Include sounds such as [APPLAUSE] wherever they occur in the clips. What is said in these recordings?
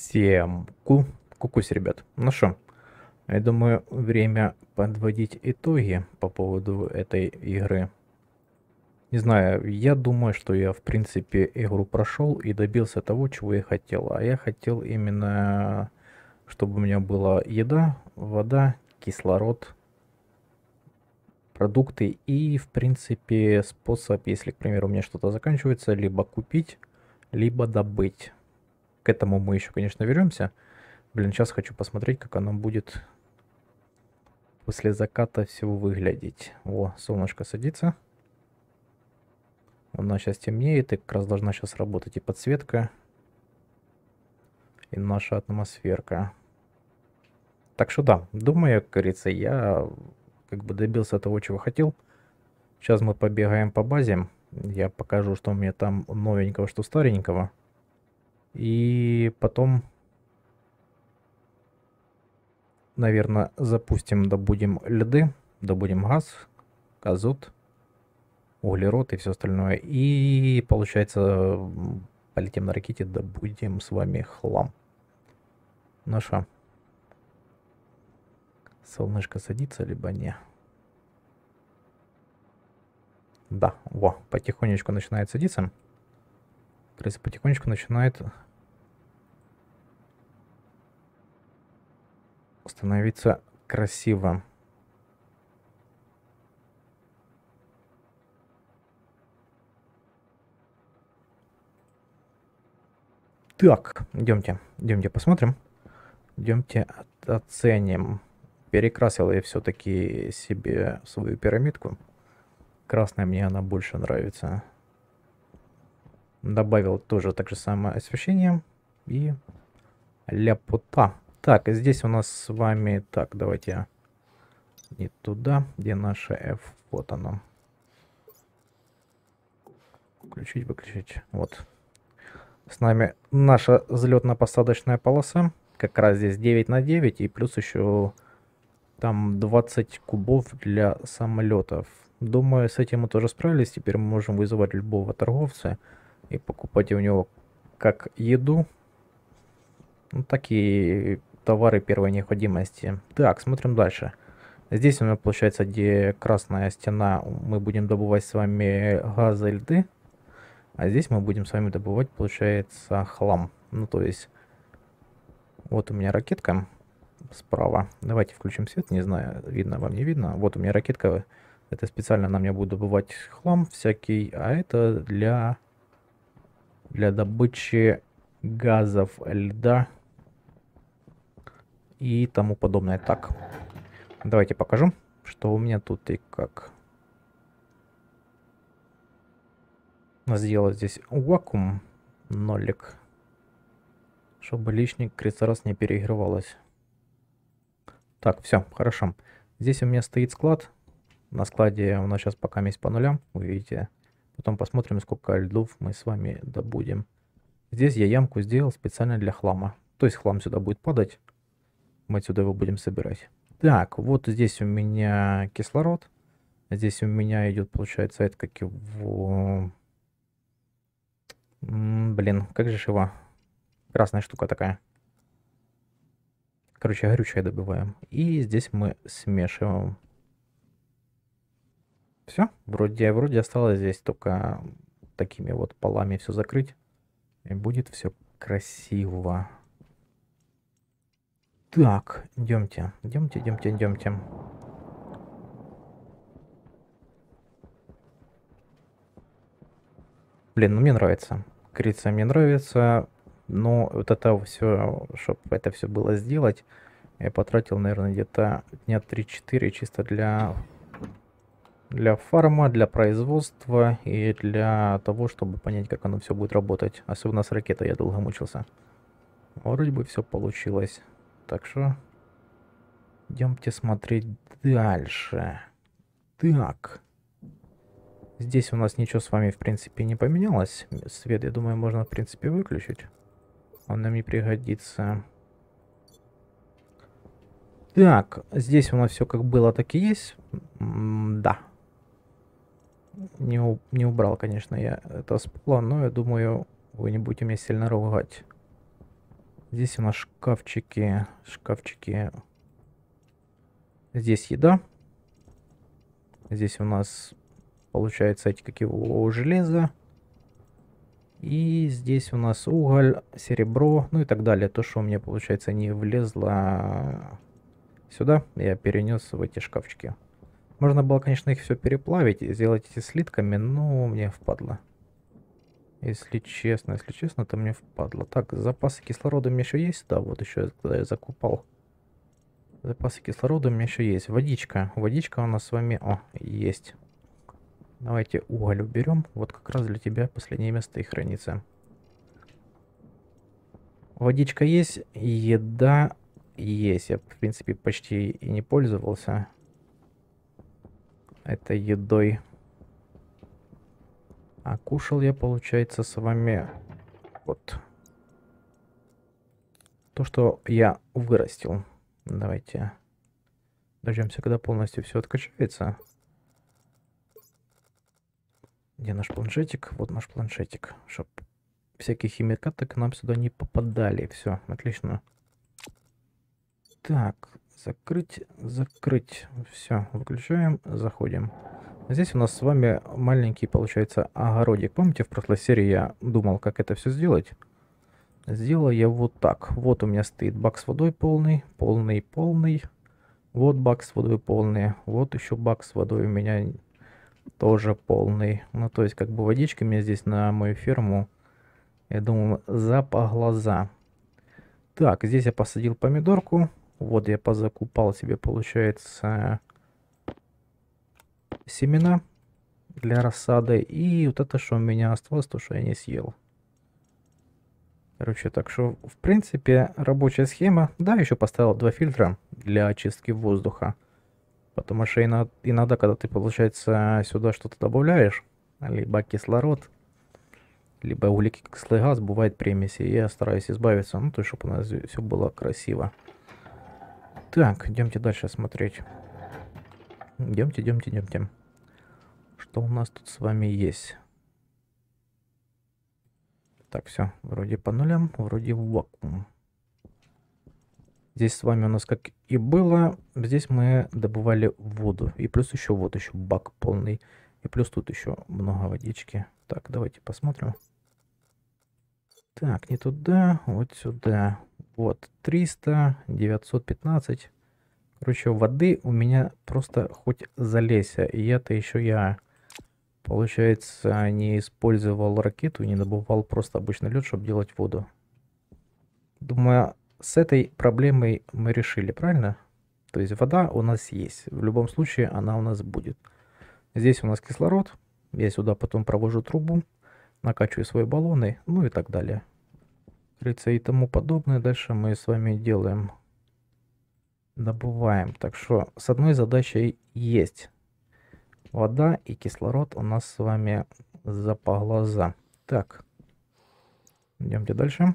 Всем ку кукусь, ребят. Ну что, я думаю, время подводить итоги по поводу этой игры. Не знаю, я думаю, что я, в принципе, игру прошел и добился того, чего я хотел. А я хотел именно, чтобы у меня была еда, вода, кислород, продукты и, в принципе, способ, если, к примеру, у меня что-то заканчивается, либо купить, либо добыть. К этому мы еще, конечно, вернемся. Блин, сейчас хочу посмотреть, как оно будет после заката всего выглядеть. О, солнышко садится. У нас сейчас темнеет, и как раз должна сейчас работать и подсветка, и наша атмосферка. Так что да, думаю, как говорится, я как бы добился того, чего хотел. Сейчас мы побегаем по базе. Я покажу, что у меня там новенького, что старенького. И потом, наверное, запустим, добудем льды, добудем газ, азот, углерод и все остальное. И, получается, полетим на ракете, добудем с вами хлам. Ну что, солнышко садится, либо не? Да, во, потихонечку начинает садиться крыса потихонечку начинает становиться красиво. Так, идемте, идемте посмотрим. Идемте оценим. Перекрасил я все-таки себе свою пирамидку. Красная мне она больше нравится. Добавил тоже так же самое освещение. И ляпота. Так, здесь у нас с вами... Так, давайте не туда, где наше F. Вот оно. Включить, выключить. Вот. С нами наша взлетно-посадочная полоса. Как раз здесь 9 на 9. И плюс еще там 20 кубов для самолетов. Думаю, с этим мы тоже справились. Теперь мы можем вызывать любого торговца и покупать у него как еду, ну, такие товары первой необходимости. Так, смотрим дальше. Здесь у нас получается, где красная стена, мы будем добывать с вами газы и льды. А здесь мы будем с вами добывать, получается, хлам. Ну, то есть, вот у меня ракетка справа. Давайте включим свет, не знаю, видно вам, не видно. Вот у меня ракетка, это специально на мне будет добывать хлам всякий, а это для для добычи газов, льда и тому подобное. Так, давайте покажу, что у меня тут и как. Сделать здесь вакуум нолик, чтобы лишний крицерас не переигрывалось. Так, все, хорошо. Здесь у меня стоит склад. На складе у нас сейчас пока есть по нулям, вы видите. Потом посмотрим, сколько льдов мы с вами добудем. Здесь я ямку сделал специально для хлама. То есть хлам сюда будет падать. Мы отсюда его будем собирать. Так, вот здесь у меня кислород. Здесь у меня идет, получается, это как его... Блин, как же его? Красная штука такая. Короче, горючее добываем. И здесь мы смешиваем все, вроде, вроде осталось здесь только такими вот полами все закрыть. И будет все красиво. Так, идемте, идемте, идемте, идемте. Блин, ну мне нравится. Крица мне нравится. Но вот это все, чтобы это все было сделать, я потратил, наверное, где-то дня 3-4 чисто для для фарма, для производства и для того, чтобы понять, как оно все будет работать. Особенно с ракетой я долго мучился. Вроде бы все получилось. Так что идемте смотреть дальше. Так. Здесь у нас ничего с вами в принципе не поменялось. Свет, я думаю, можно в принципе выключить. Он нам не пригодится. Так, здесь у нас все как было, так и есть. М да, не, не убрал, конечно, я это с пола, но я думаю, вы не будете меня сильно ругать. Здесь у нас шкафчики, шкафчики. Здесь еда. Здесь у нас получается эти как его железо. И здесь у нас уголь, серебро, ну и так далее. То, что у меня, получается, не влезло сюда, я перенес в эти шкафчики. Можно было, конечно, их все переплавить и сделать эти слитками, но мне впадло. Если честно, если честно, то мне впадло. Так, запасы кислорода у меня еще есть? Да, вот еще когда я закупал. Запасы кислорода у меня еще есть. Водичка. Водичка у нас с вами... О, есть. Давайте уголь уберем. Вот как раз для тебя последнее место и хранится. Водичка есть, еда есть. Я, в принципе, почти и не пользовался этой едой. А кушал я, получается, с вами вот то, что я вырастил. Давайте дождемся, когда полностью все откачается. Где наш планшетик? Вот наш планшетик. Чтоб всякие химикаты к нам сюда не попадали. Все, отлично. Так, закрыть, закрыть. Все, выключаем, заходим. Здесь у нас с вами маленький, получается, огородик. Помните, в прошлой серии я думал, как это все сделать? Сделал я вот так. Вот у меня стоит бак с водой полный, полный, полный. Вот бак с водой полный. Вот еще бак с водой у меня тоже полный. Ну, то есть, как бы водичка мне здесь на мою ферму, я думаю, за по глаза. Так, здесь я посадил помидорку. Вот я позакупал себе, получается, семена для рассады. И вот это, что у меня осталось, то, что я не съел. Короче, так что, в принципе, рабочая схема. Да, еще поставил два фильтра для очистки воздуха. Потому что иногда, иногда когда ты, получается, сюда что-то добавляешь, либо кислород, либо углекислый газ, бывает примеси, я стараюсь избавиться, ну, то чтобы у нас все было красиво. Так, идемте дальше смотреть. Идемте, идемте, идемте. Что у нас тут с вами есть? Так, все, вроде по нулям, вроде вакуум. Здесь с вами у нас, как и было, здесь мы добывали воду. И плюс еще вот еще бак полный. И плюс тут еще много водички. Так, давайте посмотрим. Так, не туда, вот сюда. Вот, 300, 915. Короче, воды у меня просто хоть залезься. И это еще я, получается, не использовал ракету, не добывал просто обычный лед, чтобы делать воду. Думаю, с этой проблемой мы решили, правильно? То есть вода у нас есть. В любом случае она у нас будет. Здесь у нас кислород. Я сюда потом провожу трубу, накачиваю свои баллоны, ну и так далее. И тому подобное. Дальше мы с вами делаем добываем. Так что с одной задачей есть. Вода и кислород у нас с вами за по глаза. Так, идемте дальше.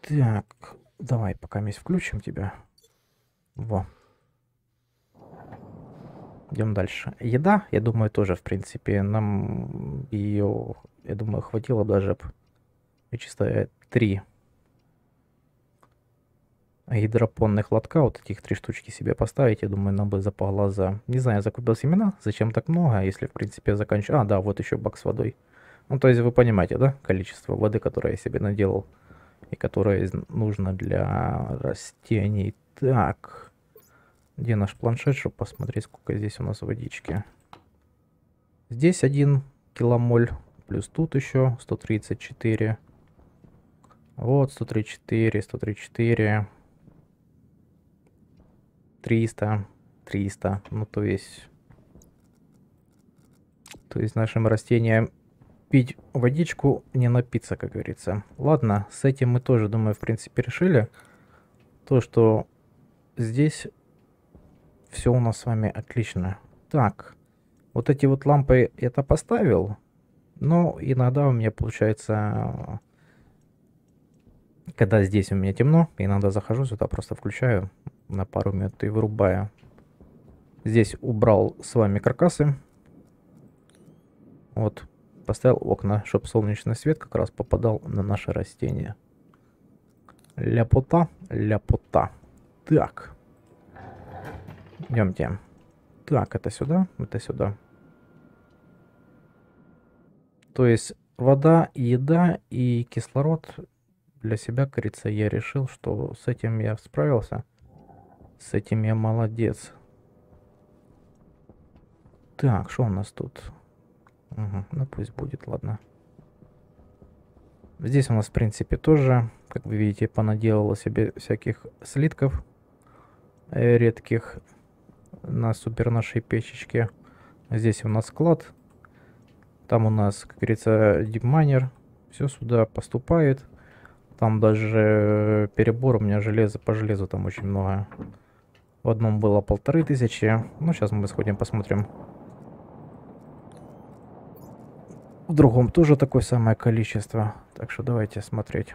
Так, давай пока мы включим тебя. Во. Идем дальше. Еда, я думаю, тоже, в принципе, нам ее, я думаю, хватило даже чисто три гидропонных лотка, вот этих три штучки себе поставить, я думаю, нам бы за по глаза. Не знаю, я закупил семена, зачем так много, если в принципе заканчиваю. А, да, вот еще бак с водой. Ну, то есть вы понимаете, да, количество воды, которое я себе наделал и которое нужно для растений. Так, где наш планшет, чтобы посмотреть, сколько здесь у нас водички. Здесь 1 киломоль, плюс тут еще 134. Вот 134, 134. 300, 300, ну то есть, то есть нашим растениям пить водичку, не напиться, как говорится. Ладно, с этим мы тоже, думаю, в принципе решили. То, что здесь все у нас с вами отлично. Так, вот эти вот лампы я-то поставил, но иногда у меня получается, когда здесь у меня темно, иногда захожу сюда, просто включаю, на пару минут и вырубаю. Здесь убрал с вами каркасы. Вот, Поставил окна, чтобы солнечный свет как раз попадал на наши растения. Ляпота, ляпота. Так. Идемте. Так, это сюда, это сюда. То есть вода, еда и кислород для себя, кажется, я решил, что с этим я справился. С этим я молодец. Так, что у нас тут? Угу, ну пусть будет, ладно. Здесь у нас, в принципе, тоже, как вы видите, понаделала себе всяких слитков э, редких на супер нашей печечке. Здесь у нас склад. Там у нас, как говорится, дипмайнер. Все сюда поступает. Там даже перебор у меня железо по железу там очень много. В одном было полторы тысячи. Ну, сейчас мы сходим посмотрим. В другом тоже такое самое количество. Так что давайте смотреть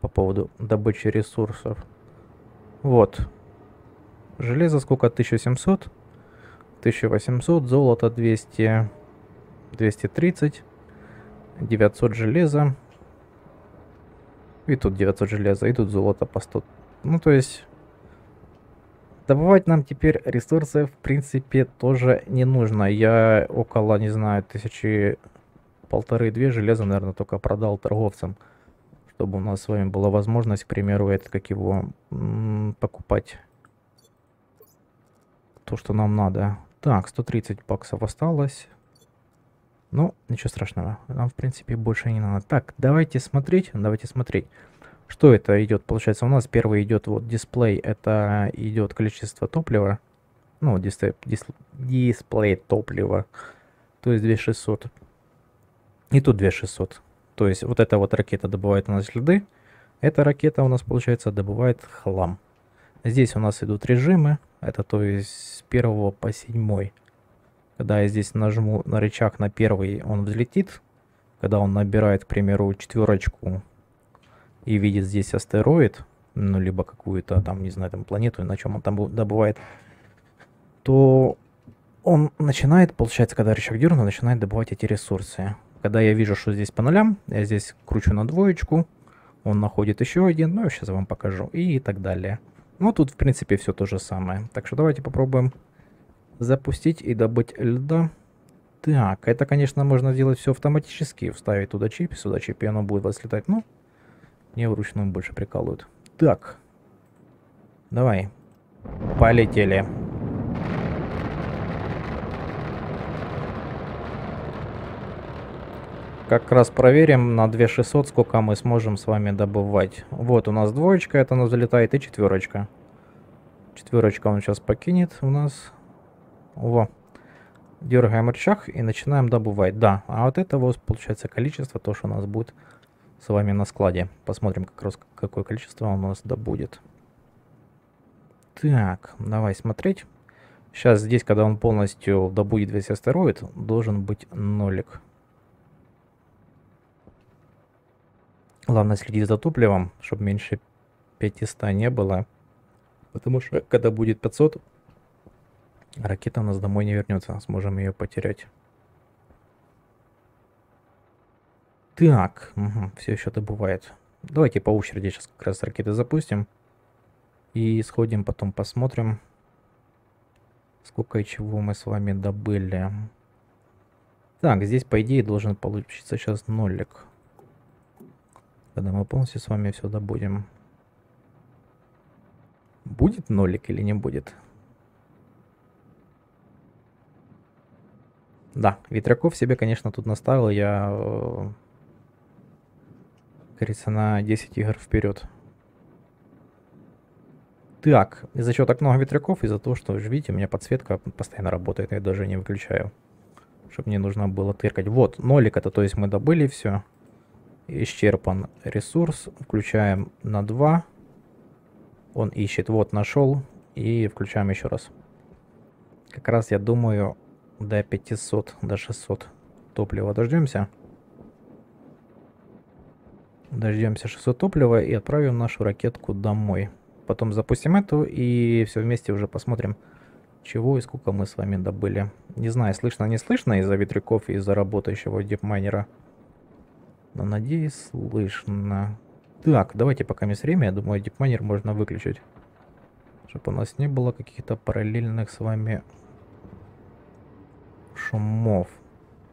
по поводу добычи ресурсов. Вот. Железо сколько? 1700. 1800. Золото 200. 230. 900 железа. И тут 900 железа. И тут золото по 100. Ну, то есть... Добывать нам теперь ресурсы, в принципе, тоже не нужно. Я около, не знаю, тысячи полторы-две железа, наверное, только продал торговцам. Чтобы у нас с вами была возможность, к примеру, это как его покупать то, что нам надо. Так, 130 баксов осталось. Ну, ничего страшного. Нам, в принципе, больше не надо. Так, давайте смотреть. Давайте смотреть. Что это идет? Получается, у нас первый идет вот дисплей. Это идет количество топлива. Ну, дисплей, дисплей топлива. То есть 2600. И тут 2600. То есть вот эта вот ракета добывает у нас следы. Эта ракета у нас, получается, добывает хлам. Здесь у нас идут режимы. Это то есть с 1 по 7. Когда я здесь нажму на рычаг на первый, он взлетит. Когда он набирает, к примеру, четверочку и видит здесь астероид, ну, либо какую-то там, не знаю, там планету, на чем он там добывает, то он начинает, получается, когда рычаг дерну, начинает добывать эти ресурсы. Когда я вижу, что здесь по нулям, я здесь кручу на двоечку, он находит еще один, ну, я вам покажу, и так далее. Ну, тут, в принципе, все то же самое. Так что давайте попробуем запустить и добыть льда. Так, это, конечно, можно сделать все автоматически. Вставить туда чип, сюда чип, и оно будет вас летать. Ну, мне вручную больше прикалывают. Так. Давай. Полетели. Как раз проверим на 2600, сколько мы сможем с вами добывать. Вот у нас двоечка, это она залетает, и четверочка. Четверочка он сейчас покинет у нас. Во. Дергаем рычаг и начинаем добывать. Да, а вот это вот получается количество, то, что у нас будет с вами на складе. Посмотрим, как раз какое количество у нас добудет. Так, давай смотреть. Сейчас здесь, когда он полностью добудет весь астероид, должен быть нолик. Главное следить за топливом, чтобы меньше 500 не было. Потому что когда будет 500, ракета у нас домой не вернется. Сможем ее потерять. Так, угу, все еще добывает. Давайте по очереди сейчас как раз ракеты запустим. И сходим, потом посмотрим, сколько и чего мы с вами добыли. Так, здесь по идее должен получиться сейчас нолик когда мы полностью с вами все добудем. Будет нолик или не будет? Да, ветряков себе, конечно, тут наставил я, э, говорится, на 10 игр вперед. Так, из-за чего так много ветряков? Из-за того, что, видите, у меня подсветка постоянно работает, я даже не выключаю. Чтобы мне нужно было тыркать. Вот, нолик это, то есть мы добыли все исчерпан ресурс. Включаем на 2. Он ищет. Вот, нашел. И включаем еще раз. Как раз, я думаю, до 500, до 600 топлива дождемся. Дождемся 600 топлива и отправим нашу ракетку домой. Потом запустим эту и все вместе уже посмотрим, чего и сколько мы с вами добыли. Не знаю, слышно, не слышно из-за ветряков и из-за работающего дипмайнера. Но надеюсь, слышно. Так, давайте пока есть время, я думаю, дипмайнер можно выключить. Чтобы у нас не было каких-то параллельных с вами шумов.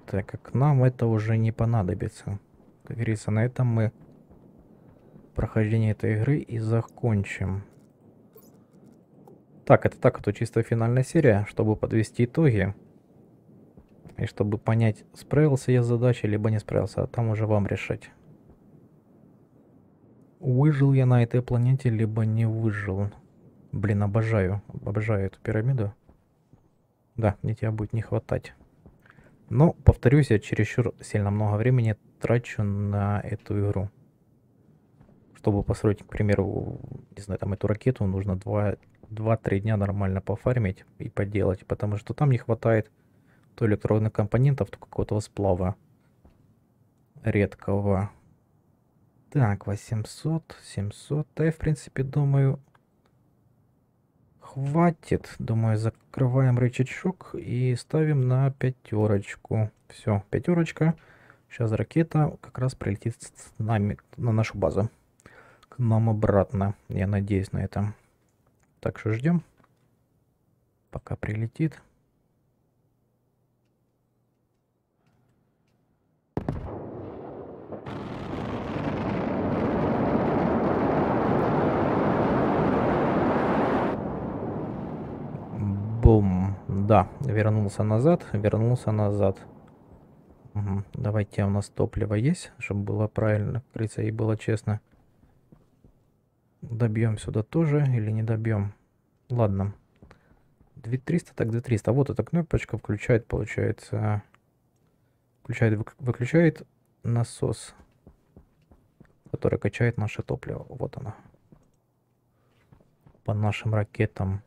Так как нам это уже не понадобится. Как говорится, на этом мы прохождение этой игры и закончим. Так, это так, это чисто финальная серия, чтобы подвести итоги. И чтобы понять, справился я с задачей, либо не справился, а там уже вам решать. Выжил я на этой планете, либо не выжил. Блин, обожаю, обожаю эту пирамиду. Да, мне тебя будет не хватать. Но, повторюсь, я чересчур сильно много времени трачу на эту игру. Чтобы построить, к примеру, не знаю, там эту ракету, нужно 2-3 дня нормально пофармить и поделать, потому что там не хватает то электронных компонентов, то какого-то сплава редкого. Так, 800, 700. Да, я, в принципе, думаю, хватит. Думаю, закрываем рычажок и ставим на пятерочку. Все, пятерочка. Сейчас ракета как раз прилетит с нами на нашу базу. К нам обратно. Я надеюсь на это. Так что ждем. Пока прилетит. Бум. Да, вернулся назад, вернулся назад. Угу. Давайте, у нас топливо есть, чтобы было правильно, говорится, и было честно. Добьем сюда тоже или не добьем? Ладно. 2300, так 2300. Вот эта кнопочка включает, получается, включает, выключает насос, который качает наше топливо. Вот она. По нашим ракетам.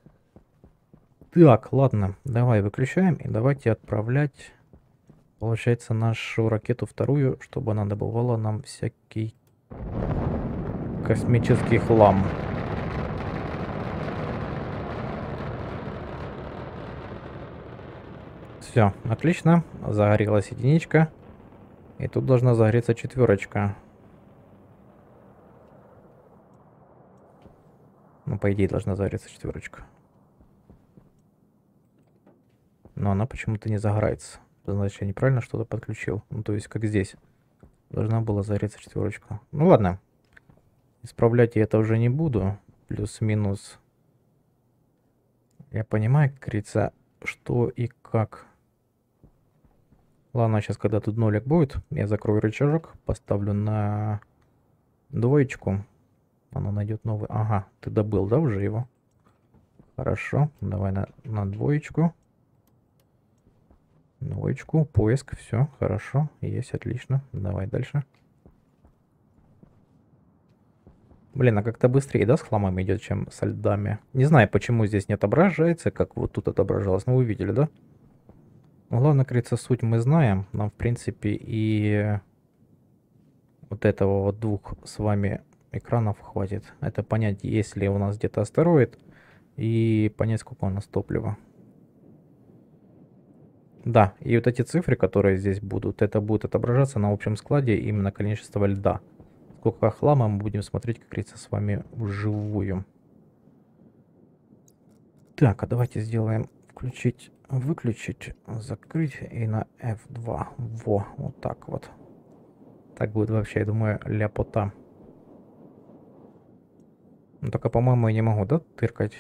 Так, ладно, давай выключаем и давайте отправлять, получается, нашу ракету вторую, чтобы она добывала нам всякий космический хлам. Все, отлично. Загорелась единичка. И тут должна загореться четверочка. Ну, по идее, должна загореться четверочка. Но она почему-то не загорается. Значит, я неправильно что-то подключил. Ну, то есть, как здесь. Должна была загореться четверочка. Ну, ладно. Исправлять я это уже не буду. Плюс-минус. Я понимаю, как говорится, что и как. Ладно, сейчас, когда тут нолик будет, я закрою рычажок, поставлю на двоечку. Оно найдет новый. Ага, ты добыл, да, уже его? Хорошо, давай на, на двоечку. Двоечку, поиск, все, хорошо, есть, отлично. Давай дальше. Блин, а как-то быстрее, да, с хламами идет, чем со льдами? Не знаю, почему здесь не отображается, как вот тут отображалось. Но вы видели, да? Ну, главное, кажется, суть мы знаем. Нам, в принципе, и вот этого вот двух с вами экранов хватит. Это понять, есть ли у нас где-то астероид, и понять, сколько у нас топлива. Да, и вот эти цифры, которые здесь будут, это будет отображаться на общем складе именно количество льда сколько хлама мы будем смотреть, как говорится, с вами вживую. Так, а давайте сделаем включить, выключить, закрыть и на F2. Во, вот так вот. Так будет вообще, я думаю, ляпота. Ну, только, по-моему, я не могу, да, тыркать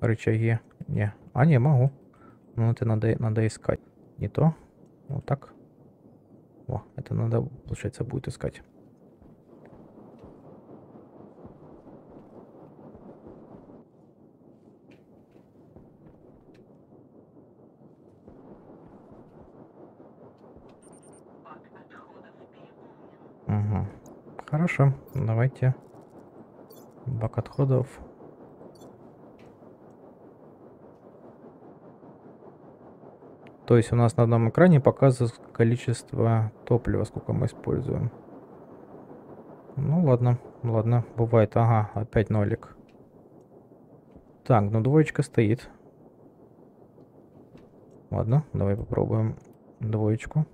рычаги? Не. А, не, могу. Ну, это надо, надо искать. Не то. Вот так. О, это надо, получается, будет искать. Хорошо, давайте. Бак отходов. То есть у нас на одном экране показывает количество топлива, сколько мы используем. Ну ладно, ладно, бывает. Ага, опять нолик. Так, ну двоечка стоит. Ладно, давай попробуем двоечку.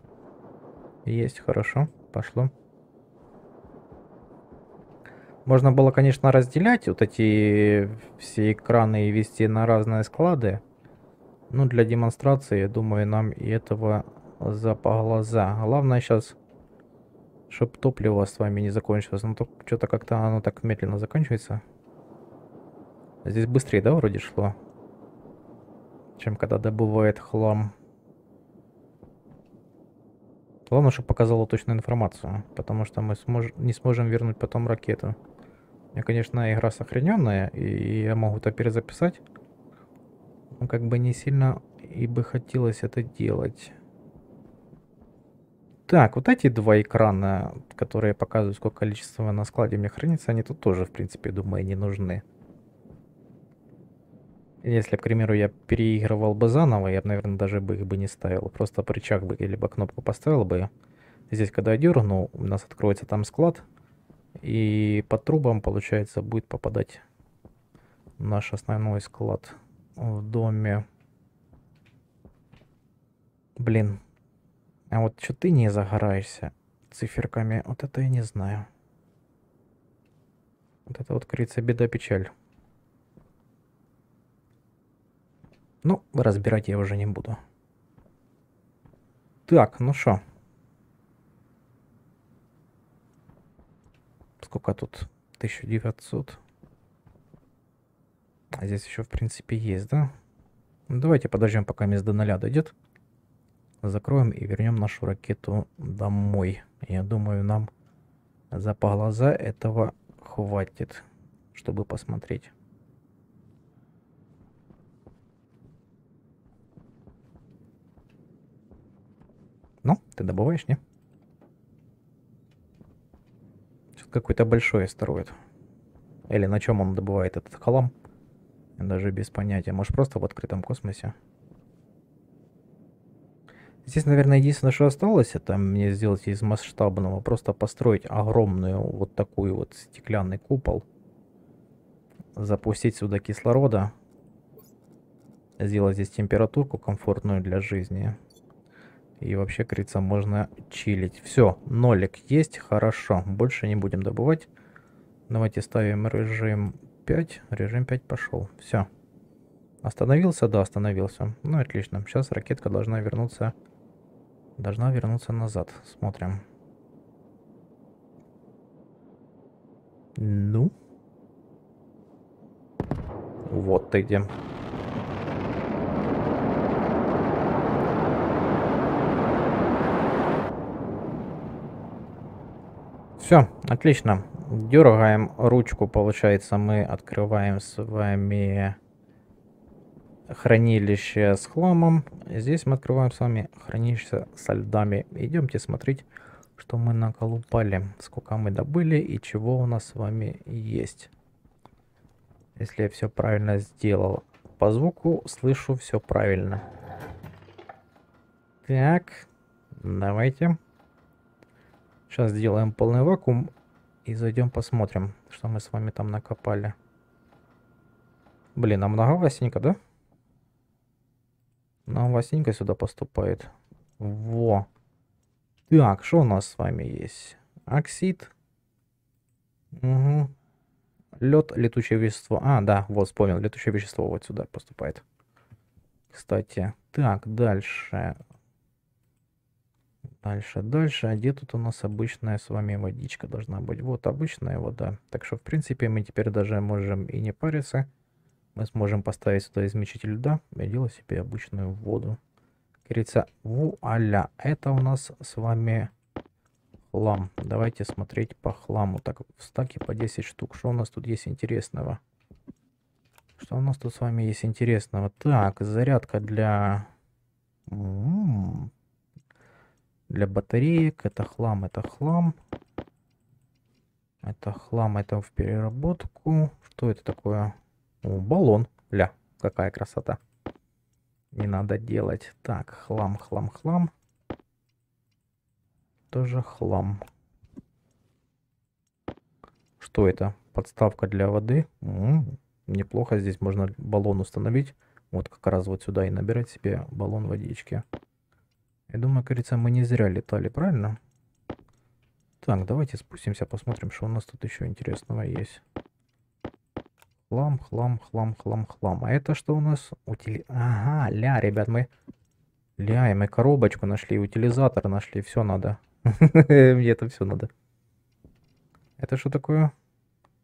Есть, хорошо, пошло. Можно было, конечно, разделять вот эти все экраны и вести на разные склады. Но для демонстрации, я думаю, нам и этого за по глаза. Главное сейчас, чтобы топливо с вами не закончилось. Ну, что-то как-то оно так медленно заканчивается. Здесь быстрее, да, вроде шло? Чем когда добывает хлам. Главное, чтобы показала точную информацию, потому что мы смож не сможем вернуть потом ракету. Я, конечно, игра сохраненная, и я могу это перезаписать. Но как бы не сильно и бы хотелось это делать. Так, вот эти два экрана, которые показывают, сколько количества на складе у меня хранится, они тут тоже, в принципе, думаю, не нужны. Если, к примеру, я переигрывал бы заново, я бы, наверное, даже бы их бы не ставил. Просто рычаг бы, либо кнопку поставил бы. Здесь, когда я дерну, у нас откроется там склад. И по трубам, получается, будет попадать наш основной склад в доме. Блин. А вот что ты не загораешься циферками, вот это я не знаю. Вот это вот, кажется, беда-печаль. Ну, разбирать я уже не буду. Так, ну что? Сколько тут? 1900. А здесь еще, в принципе, есть, да? Ну, давайте подождем, пока мест до ноля дойдет. Закроем и вернем нашу ракету домой. Я думаю, нам за по глаза этого хватит, чтобы посмотреть. Ну, ты добываешь, не? Какой-то большой строит. Или на чем он добывает этот хлам? Даже без понятия. Может, просто в открытом космосе? Здесь, наверное, единственное, что осталось, это мне сделать из масштабного, просто построить огромную вот такую вот стеклянный купол, запустить сюда кислорода, сделать здесь температурку комфортную для жизни, и вообще, говорится, можно чилить. Все, нолик есть, хорошо. Больше не будем добывать. Давайте ставим режим 5. Режим 5 пошел. Все. Остановился? Да, остановился. Ну, отлично. Сейчас ракетка должна вернуться... Должна вернуться назад. Смотрим. Ну? Вот ты где. Все, отлично. Дергаем ручку, получается, мы открываем с вами хранилище с хламом. Здесь мы открываем с вами хранилище со льдами. Идемте смотреть, что мы наколупали, сколько мы добыли и чего у нас с вами есть. Если я все правильно сделал. По звуку слышу все правильно. Так, давайте. Сейчас сделаем полный вакуум и зайдем посмотрим, что мы с вами там накопали. Блин, а многовасенько, да? Многовасенько сюда поступает. Во. Так, что у нас с вами есть? Оксид. Угу. Лед, летучее вещество. А, да, вот вспомнил, летучее вещество вот сюда поступает. Кстати. Так, дальше. Дальше, дальше. А где тут у нас обычная с вами водичка должна быть? Вот обычная вода. Так что, в принципе, мы теперь даже можем и не париться. Мы сможем поставить сюда измельчитель льда и делать себе обычную воду. Говорится, вуаля, это у нас с вами хлам. Давайте смотреть по хламу. Так, в стаке по 10 штук. Что у нас тут есть интересного? Что у нас тут с вами есть интересного? Так, зарядка для... для батареек. Это хлам, это хлам. Это хлам, это в переработку. Что это такое? О, баллон. Ля, какая красота. Не надо делать. Так, хлам, хлам, хлам. Тоже хлам. Что это? Подставка для воды. М -м, неплохо. Здесь можно баллон установить. Вот как раз вот сюда и набирать себе баллон водички. Я думаю, кажется, мы не зря летали, правильно? Так, давайте спустимся, посмотрим, что у нас тут еще интересного есть. Хлам, хлам, хлам, хлам, хлам. А это что у нас? Утили... Ага, ля, ребят, мы... Ля, мы коробочку нашли, утилизатор нашли, все надо. [LAUGHS] Мне это все надо. Это что такое?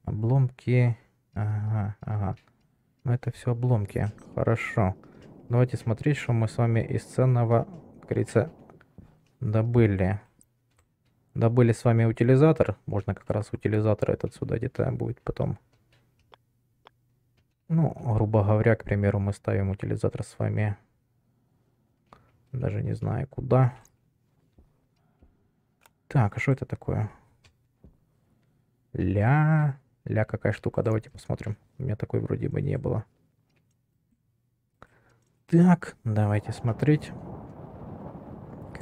Обломки. Ага, ага. Ну это все обломки. Хорошо. Давайте смотреть, что мы с вами из ценного, как говорится, добыли. Добыли с вами утилизатор. Можно как раз утилизатор этот сюда где-то будет потом. Ну, грубо говоря, к примеру, мы ставим утилизатор с вами. Даже не знаю куда. Так, а что это такое? Ля... Ля какая штука, давайте посмотрим. У меня такой вроде бы не было. Так, давайте смотреть.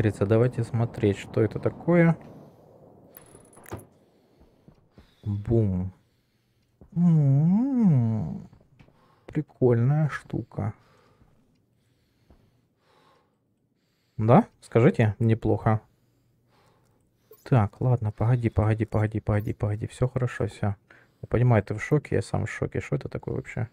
Говорится, давайте смотреть, что это такое. Бум. М -м -м. Прикольная штука. Да? Скажите, неплохо. Так, ладно, погоди, погоди, погоди, погоди, погоди. Все хорошо, все. Я понимаю, ты в шоке, я сам в шоке. Что это такое вообще?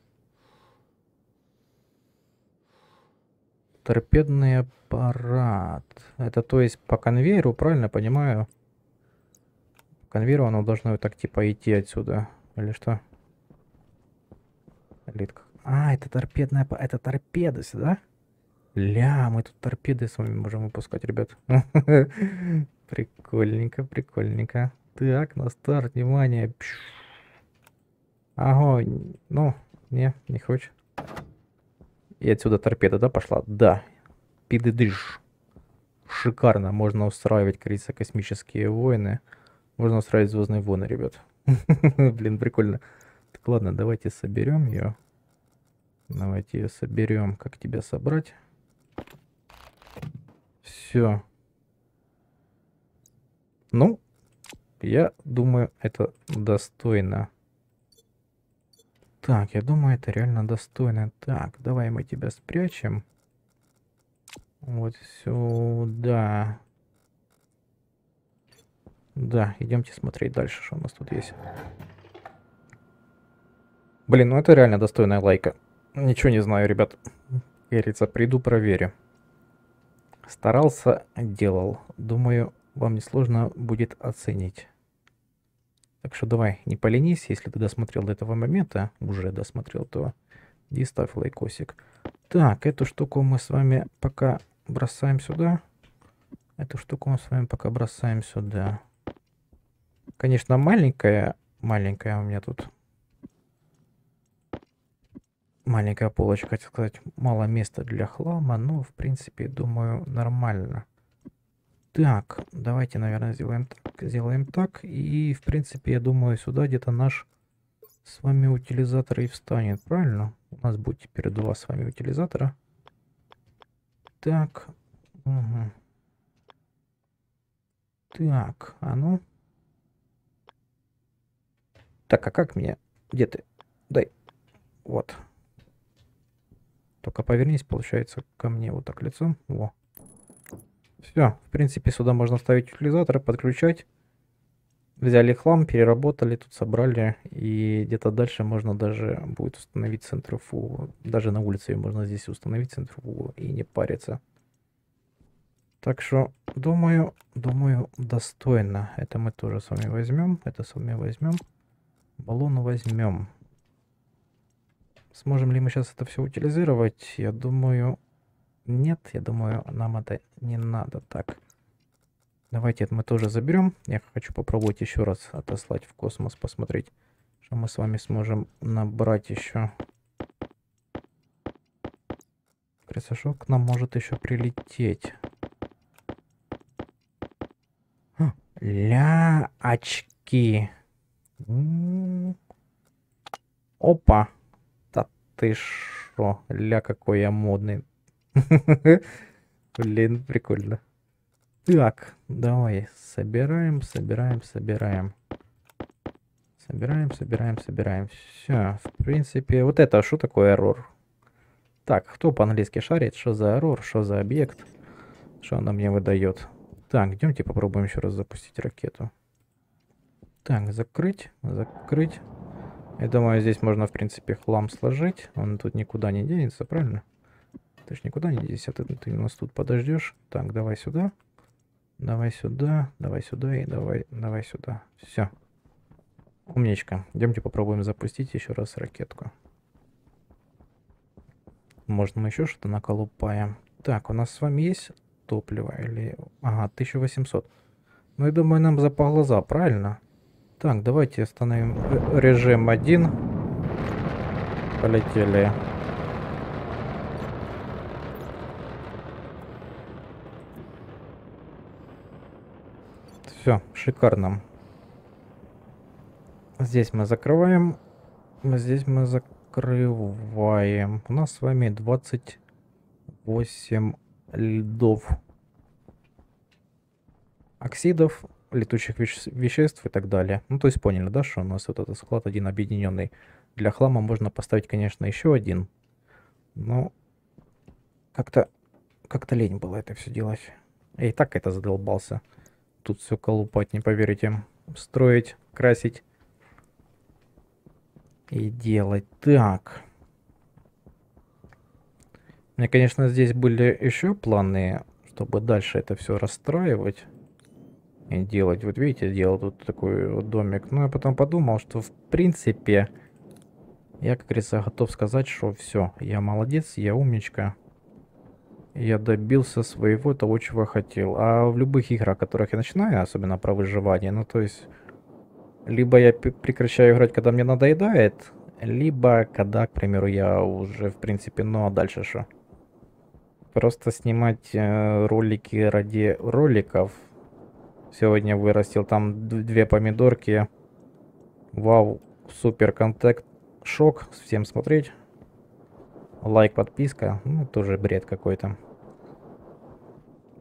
Торпедный аппарат. Это то есть по конвейеру, правильно понимаю? конвейеру оно должно вот так типа идти отсюда. Или что? Литка. А, это торпедная... Это торпеды, да? Ля, мы тут торпеды с вами можем выпускать, ребят. [LAUGHS] Прикольненько, прикольненько. Так, на старт, внимание. Огонь. Ну, не, не хочет. И отсюда торпеда, да, пошла? Да. Пидыдыш. Шикарно. Можно устраивать, кажется, космические войны. Можно устраивать звездные войны, ребят. [LAUGHS] Блин, прикольно. Так, ладно, давайте соберем ее. Давайте ее соберем. Как тебя собрать? Все. Ну, я думаю, это достойно. Так, я думаю, это реально достойно. Так, давай мы тебя спрячем. Вот сюда. Да, идемте смотреть дальше, что у нас тут есть. Блин, ну это реально достойная лайка. Ничего не знаю, ребят. Говорится, приду проверю. Старался, делал. Думаю, вам несложно будет оценить. Так что давай, не поленись, если ты досмотрел до этого момента, уже досмотрел, то и ставь лайкосик. Так, эту штуку мы с вами пока бросаем сюда. Эту штуку мы с вами пока бросаем сюда. Конечно, маленькая, маленькая у меня тут. Маленькая полочка, так сказать, мало места для хлама, но, в принципе, думаю, нормально. Так, давайте, наверное, сделаем так, сделаем так. И, в принципе, я думаю, сюда где-то наш с вами утилизатор и встанет, правильно? У нас будет теперь два с вами утилизатора. Так. Угу. Так, а ну. Так, а как мне? Где ты? Дай. Вот. Только повернись, получается, ко мне вот так лицом. Во. Все, в принципе, сюда можно ставить утилизаторы, подключать. Взяли хлам, переработали, тут собрали. И где-то дальше можно даже будет установить центрифугу. Даже на улице можно здесь установить центрифугу и не париться. Так что, думаю, думаю, достойно. Это мы тоже с вами возьмем. Это с вами возьмем. Баллон возьмем. Сможем ли мы сейчас это все утилизировать? Я думаю, нет, я думаю, нам это не надо так. Давайте это мы тоже заберем. Я хочу попробовать еще раз отослать в космос, посмотреть, что мы с вами сможем набрать еще. Крысошок к нам может еще прилететь. Ля, очки. Опа. Да ты шо, ля какой я модный. [LAUGHS] Блин, прикольно. Так, давай, собираем, собираем, собираем. Собираем, собираем, собираем. Все, в принципе, вот это, что такое error? Так, кто по-английски шарит? Что за error? Что за объект? Что она мне выдает? Так, идемте попробуем еще раз запустить ракету. Так, закрыть, закрыть. Я думаю, здесь можно, в принципе, хлам сложить. Он тут никуда не денется, правильно? Ты ж никуда не денешься, ты, ты нас тут подождешь. Так, давай сюда. Давай сюда, давай сюда и давай, давай сюда. Все. Умничка. Идемте попробуем запустить еще раз ракетку. Может мы еще что-то наколупаем. Так, у нас с вами есть топливо или... Ага, 1800. Ну, я думаю, нам за по глаза, правильно? Так, давайте остановим режим 1. Полетели. Все, шикарно. Здесь мы закрываем. Здесь мы закрываем. У нас с вами 28 льдов. Оксидов, летучих веще веществ и так далее. Ну, то есть поняли, да, что у нас вот этот склад один объединенный. Для хлама можно поставить, конечно, еще один. Но как-то как-то лень было это все делать. Я и так это задолбался тут все колупать, не поверите. Строить, красить и делать. Так. Меня, конечно, здесь были еще планы, чтобы дальше это все расстраивать и делать. Вот видите, делал тут такой вот домик. Но я потом подумал, что в принципе я, как говорится, готов сказать, что все, я молодец, я умничка я добился своего того, чего хотел. А в любых играх, которых я начинаю, особенно про выживание, ну то есть, либо я прекращаю играть, когда мне надоедает, либо когда, к примеру, я уже, в принципе, ну а дальше что? Просто снимать э, ролики ради роликов. Сегодня вырастил там две помидорки. Вау, супер контакт. Шок. Всем смотреть. Лайк, подписка. Ну, тоже бред какой-то.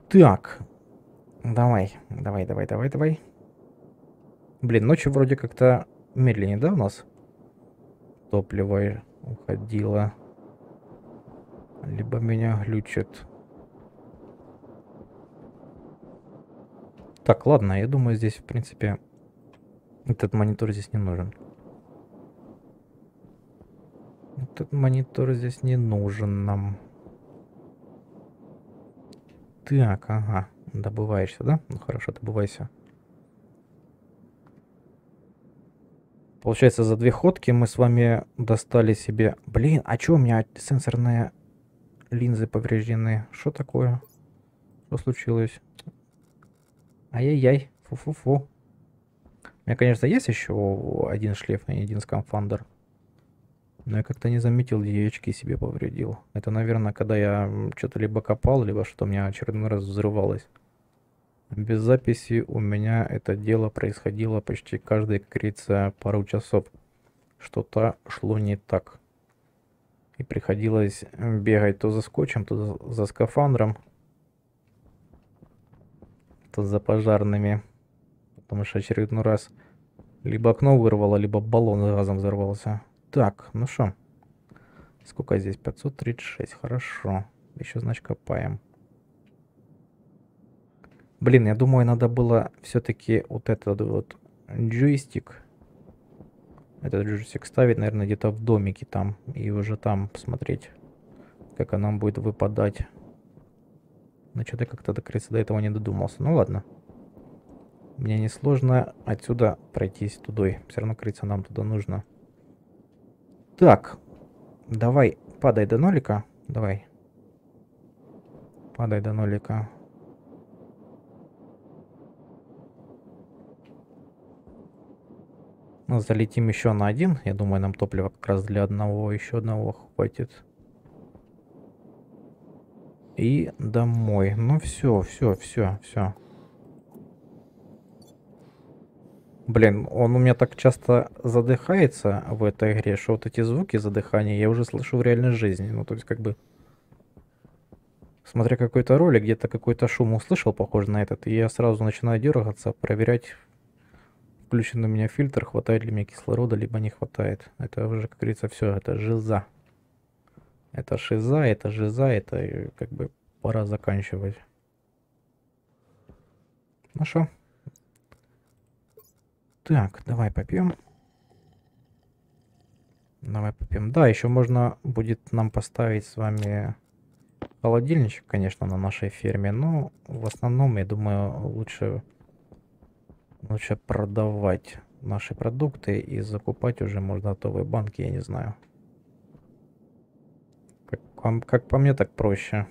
Так. Давай, давай, давай, давай, давай. Блин, ночью вроде как-то медленнее, да, у нас? Топливо уходило. Либо меня глючит. Так, ладно, я думаю, здесь, в принципе, этот монитор здесь не нужен. Этот монитор здесь не нужен нам. Так, ага. Добываешься, да? Ну хорошо, добывайся. Получается, за две ходки мы с вами достали себе... Блин, а чё у меня сенсорные линзы повреждены? Что такое? Что случилось? Ай-яй-яй. Фу-фу-фу. У меня, конечно, есть еще один шлейф и один скафандр. Но я как-то не заметил, где очки себе повредил. Это, наверное, когда я что-то либо копал, либо что у меня очередной раз взрывалось. Без записи у меня это дело происходило почти каждые, как говорится, пару часов. Что-то шло не так. И приходилось бегать то за скотчем, то за, за скафандром, то за пожарными. Потому что очередной раз либо окно вырвало, либо баллон с газом взорвался. Так, ну что? Сколько здесь? 536. Хорошо. Еще, значит, копаем. Блин, я думаю, надо было все-таки вот этот вот джойстик. Этот джойстик ставить, наверное, где-то в домике там. И уже там посмотреть, как она будет выпадать. Но что-то как-то до крысы до этого не додумался. Ну ладно. Мне несложно отсюда пройтись тудой. Все равно крыться нам туда нужно. Так, давай, падай до нолика. Давай. Падай до нолика. Ну, залетим еще на один. Я думаю, нам топлива как раз для одного, еще одного хватит. И домой. Ну все, все, все, все. Блин, он у меня так часто задыхается в этой игре, что вот эти звуки задыхания я уже слышу в реальной жизни. Ну, то есть, как бы, смотря какой-то ролик, где-то какой-то шум услышал, похоже на этот, и я сразу начинаю дергаться, проверять, включен у меня фильтр, хватает ли мне кислорода, либо не хватает. Это уже, как говорится, все, это жиза. Это шиза, это жиза, это э, как бы пора заканчивать. Ну что? Так, давай попьем. Давай попьем. Да, еще можно будет нам поставить с вами холодильничек, конечно, на нашей ферме, но в основном, я думаю, лучше, лучше продавать наши продукты и закупать уже можно готовые банки, я не знаю. Как, как по мне, так проще.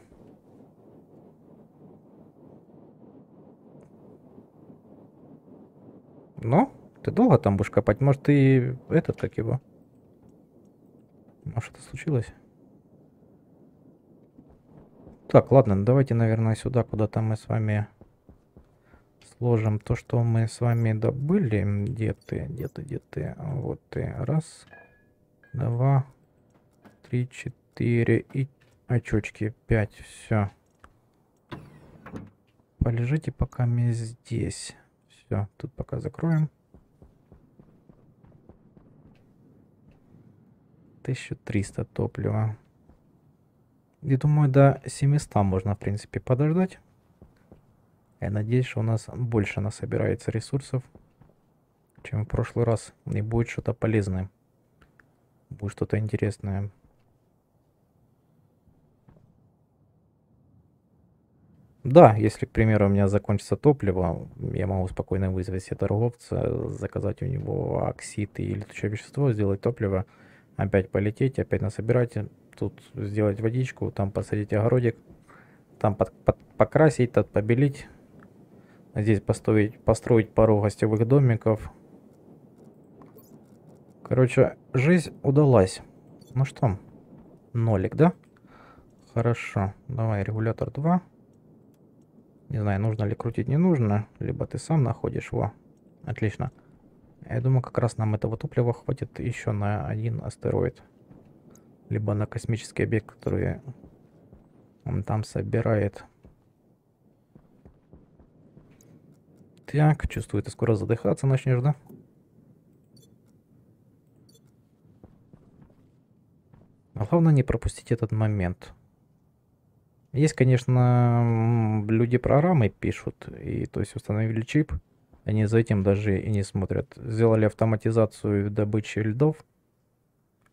Ну, ты долго там будешь копать? Может, ты этот, как его? Может, что-то случилось? Так, ладно, давайте, наверное, сюда, куда-то мы с вами сложим то, что мы с вами добыли. Где ты, где ты, где ты? Вот ты. Раз, два, три, четыре и очочки. Пять. Все. Полежите пока мы здесь. Все, тут пока закроем. 1300 топлива. И думаю, до 700 можно, в принципе, подождать. Я надеюсь, что у нас больше насобирается ресурсов, чем в прошлый раз. И будет что-то полезное. Будет что-то интересное. Да, если, к примеру, у меня закончится топливо, я могу спокойно вызвать себе торговца, заказать у него оксид или летучее вещество, сделать топливо, опять полететь, опять насобирать, тут сделать водичку, там посадить огородик, там под, под, покрасить, тут побелить, здесь построить, построить пару гостевых домиков. Короче, жизнь удалась. Ну что, нолик, да? Хорошо, давай регулятор 2. Не знаю, нужно ли крутить, не нужно. Либо ты сам находишь. Во, отлично. Я думаю, как раз нам этого топлива хватит еще на один астероид. Либо на космический объект, который он там собирает. Так, чувствую, ты скоро задыхаться начнешь, да? Главное не пропустить этот момент. Есть, конечно, люди программы пишут, и то есть установили чип, они за этим даже и не смотрят. Сделали автоматизацию добычи льдов,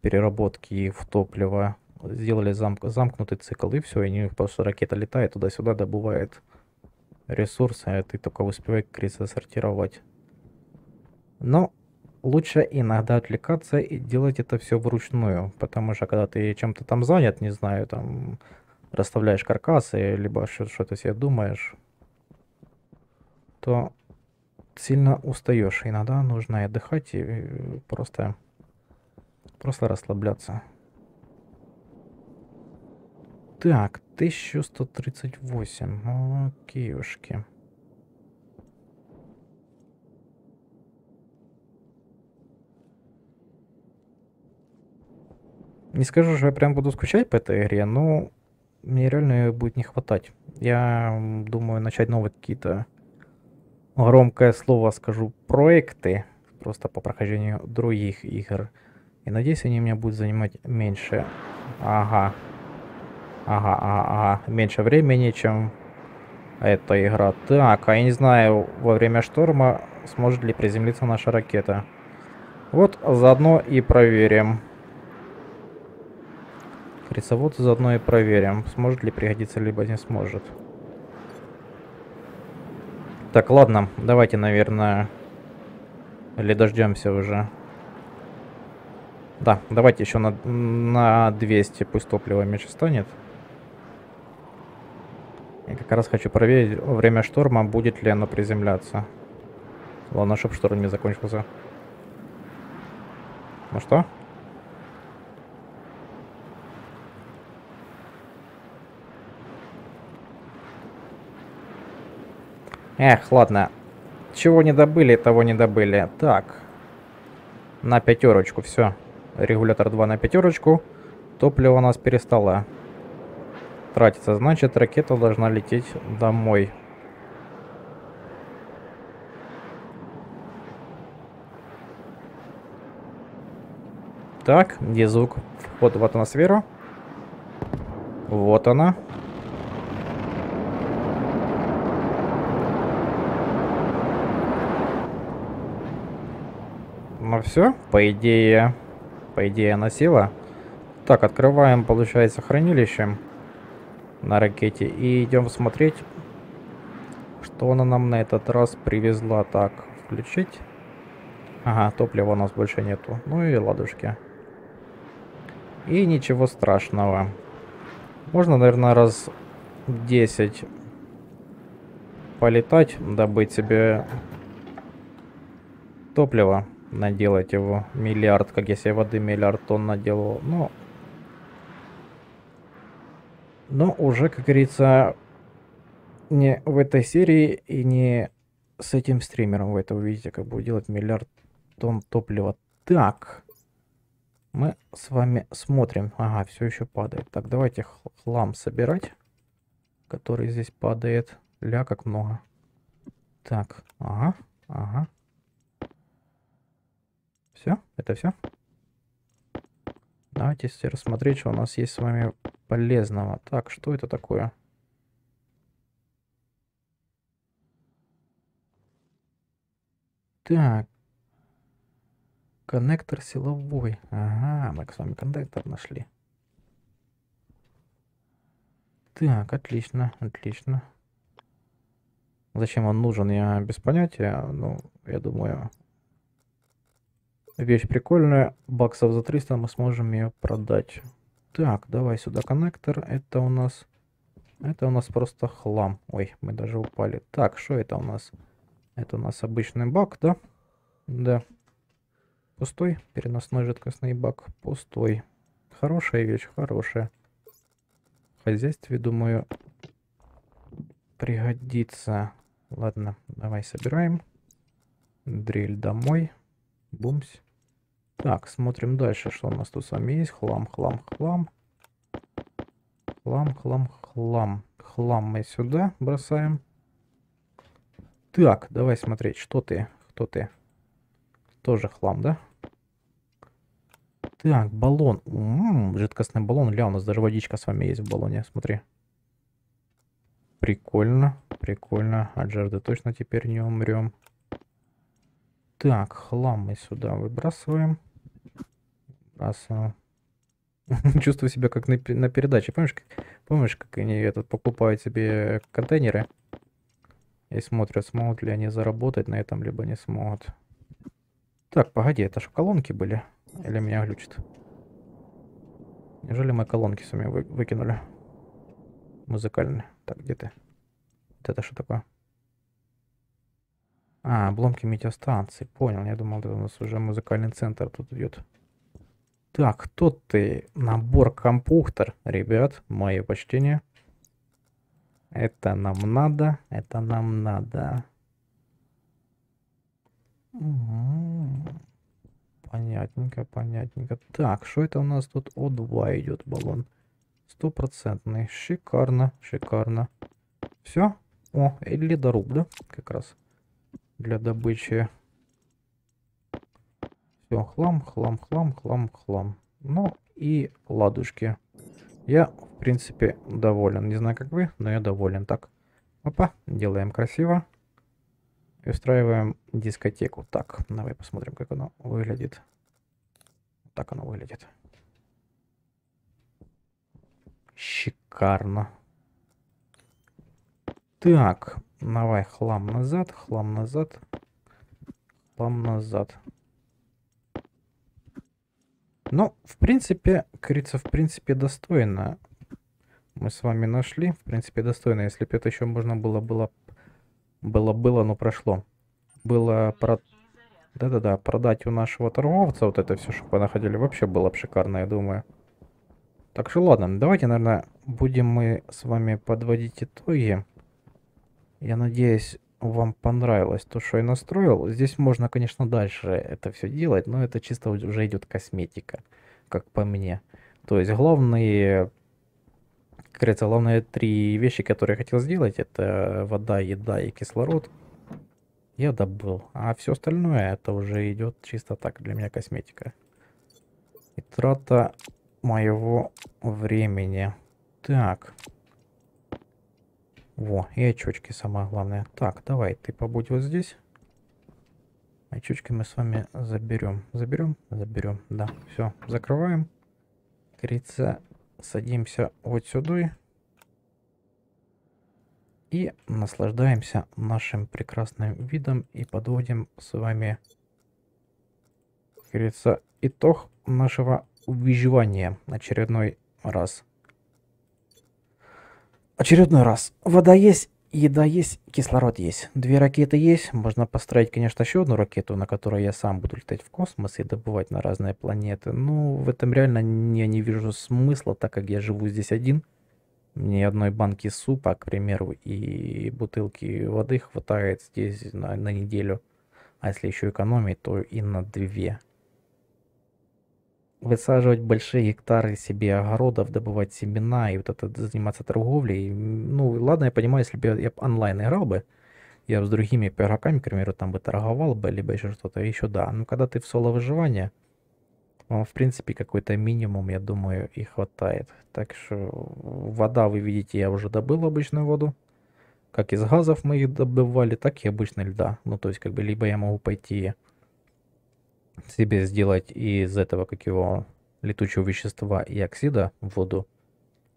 переработки в топливо, сделали зам замкнутый цикл, и все, и у них просто ракета летает туда-сюда, добывает ресурсы, а ты только успевай, говорится, сортировать. Но лучше иногда отвлекаться и делать это все вручную, потому что когда ты чем-то там занят, не знаю, там расставляешь каркасы, либо что-то себе думаешь, то сильно устаешь. Иногда нужно отдыхать и просто, просто расслабляться. Так, 1138. Окейушки. Не скажу, что я прям буду скучать по этой игре, но мне реально будет не хватать. Я думаю начать новые какие-то громкое слово скажу проекты просто по прохождению других игр. И надеюсь, они меня будут занимать меньше. Ага. Ага, ага, ага. Меньше времени, чем эта игра. Так, а я не знаю, во время шторма сможет ли приземлиться наша ракета. Вот заодно и проверим. Рисовод заодно и проверим, сможет ли пригодиться, либо не сможет. Так, ладно, давайте, наверное, или дождемся уже. Да, давайте еще на, на 200, пусть топливо меньше станет. Я как раз хочу проверить во время шторма, будет ли оно приземляться. Ладно, чтобы шторм не закончился. Ну что? Эх, ладно. Чего не добыли, того не добыли. Так. На пятерочку, все. Регулятор 2 на пятерочку. Топливо у нас перестало тратиться. Значит, ракета должна лететь домой. Так, где звук? Вход в атмосферу. Вот она. Все, по идее, по идее она села. Так, открываем, получается, хранилище на ракете и идем смотреть, что она нам на этот раз привезла. Так, включить. Ага, топлива у нас больше нету. Ну и ладушки. И ничего страшного. Можно, наверное, раз 10 полетать, добыть себе топливо, наделать его миллиард, как себе воды миллиард тонн наделал. Ну, но уже, как говорится, не в этой серии и не с этим стримером вы это увидите, как будет делать миллиард тонн топлива. Так, мы с вами смотрим. Ага, все еще падает. Так, давайте хлам собирать, который здесь падает. Ля, как много. Так, ага, ага. Все, это все. Давайте рассмотреть, что у нас есть с вами полезного. Так, что это такое? Так, Коннектор силовой. Ага, мы с вами коннектор нашли. Так, отлично, отлично. Зачем он нужен, я без понятия. Ну, я думаю, вещь прикольная. Баксов за 300 мы сможем ее продать. Так, давай сюда коннектор. Это у нас... Это у нас просто хлам. Ой, мы даже упали. Так, что это у нас? Это у нас обычный бак, да? Да. Пустой переносной жидкостный бак. Пустой. Хорошая вещь, хорошая. В хозяйстве, думаю, пригодится. Ладно, давай собираем. Дрель домой. Бумс. Так, смотрим дальше, что у нас тут с вами есть. Хлам, хлам, хлам. Хлам, хлам, хлам. Хлам мы сюда бросаем. Так, давай смотреть, что ты, кто ты. Тоже хлам, да? Так, баллон. М -м, жидкостный баллон. Ля, у нас даже водичка с вами есть в баллоне, смотри. Прикольно, прикольно. От жажды точно теперь не умрем. Так, хлам мы сюда выбрасываем. Выбрасываем. [LAUGHS] Чувствую себя как на, на передаче. Помнишь, как, помнишь, как они этот, покупают себе контейнеры и смотрят, смогут ли они заработать на этом, либо не смогут. Так, погоди, это же колонки были. Или меня глючит? Неужели мы колонки сами вы выкинули? Музыкальные. Так, где ты? Вот это что такое? А, обломки метеостанции. Понял, я думал, это у нас уже музыкальный центр тут идет. Так, кто ты? Набор компьютер, ребят, мое почтение. Это нам надо, это нам надо. Угу. Понятненько, понятненько. Так, что это у нас тут? О2 идет баллон. Стопроцентный. Шикарно, шикарно. Все? О, и ледоруб, да? Как раз. Для добычи. Все, хлам, хлам, хлам, хлам, хлам. Ну и ладушки. Я, в принципе, доволен. Не знаю, как вы, но я доволен. Так, опа, делаем красиво. И устраиваем дискотеку. Так, давай посмотрим, как оно выглядит. Так оно выглядит. Шикарно. Так, давай хлам назад, хлам назад, хлам назад. Ну, в принципе, говорится, в принципе, достойно. Мы с вами нашли. В принципе, достойно. Если бы это еще можно было, было было-было, но прошло. Было про... Да-да-да, продать у нашего торговца вот это все, что вы находили, вообще было бы шикарно, я думаю. Так что ладно, давайте, наверное, будем мы с вами подводить итоги. Я надеюсь, вам понравилось то, что я настроил. Здесь можно, конечно, дальше это все делать, но это чисто уже идет косметика, как по мне. То есть главные как говорится, главные три вещи, которые я хотел сделать, это вода, еда и кислород. Я добыл. А все остальное, это уже идет чисто так, для меня косметика. И трата моего времени. Так. Во, и очечки самое главное. Так, давай, ты побудь вот здесь. Очечки мы с вами заберем. Заберем? Заберем, да. Все, закрываем. Говорится, садимся вот сюда. И наслаждаемся нашим прекрасным видом и подводим с вами, говорится, итог нашего выживания очередной раз. Очередной раз. Вода есть, еда есть, кислород есть. Две ракеты есть. Можно построить, конечно, еще одну ракету, на которой я сам буду летать в космос и добывать на разные планеты. Но в этом реально я не вижу смысла, так как я живу здесь один. Мне одной банки супа, к примеру, и бутылки воды хватает здесь на, на неделю. А если еще экономить, то и на две. Высаживать большие гектары себе огородов, добывать семена и вот это заниматься торговлей. Ну, ладно, я понимаю, если бы я онлайн играл бы, я с другими игроками, к примеру, там бы торговал бы, либо еще что-то, еще да. Но когда ты в соло выживание, вам, в принципе, какой-то минимум, я думаю, и хватает. Так что вода, вы видите, я уже добыл обычную воду. Как из газов мы их добывали, так и обычной льда. Ну, то есть, как бы, либо я могу пойти себе сделать из этого, как его, летучего вещества и оксида воду,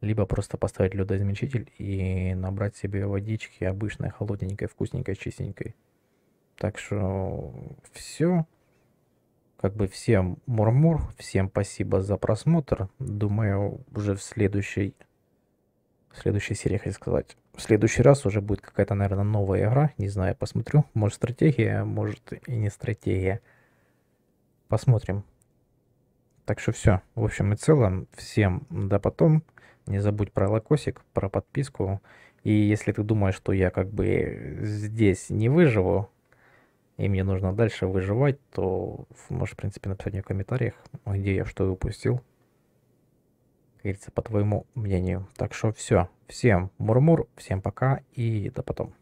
либо просто поставить ледоизмельчитель и набрать себе водички обычной, холодненькой, вкусненькой, чистенькой. Так что все как бы всем мурмур, всем спасибо за просмотр. Думаю, уже в следующей, в следующей серии, хочу сказать, в следующий раз уже будет какая-то, наверное, новая игра. Не знаю, посмотрю. Может стратегия, может и не стратегия. Посмотрим. Так что все. В общем и целом, всем до потом. Не забудь про лайкосик, про подписку. И если ты думаешь, что я как бы здесь не выживу, и мне нужно дальше выживать, то можешь, в принципе, написать мне в комментариях, где я что упустил. Как говорится, по твоему мнению. Так что все. Всем мурмур, всем пока и до потом.